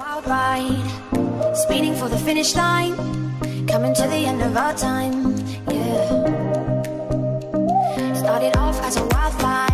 wild ride, speeding for the finish line, coming to the end of our time, yeah. Started off as a wildfire.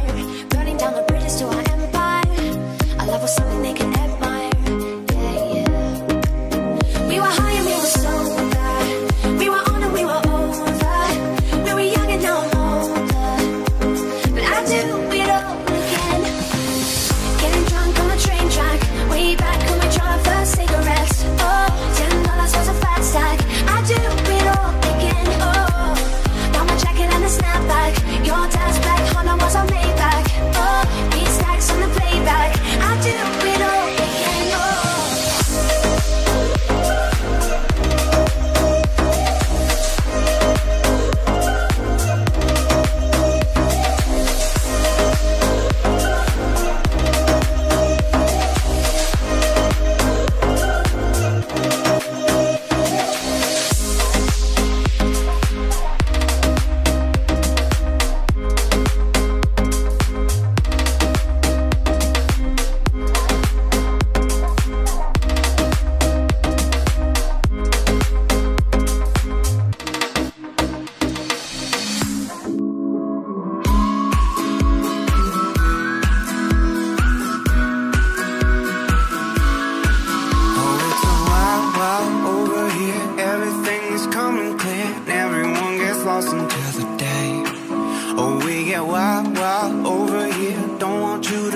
calm and clear. And everyone gets lost until the day. Oh, we get wild, wild over here. Don't want you to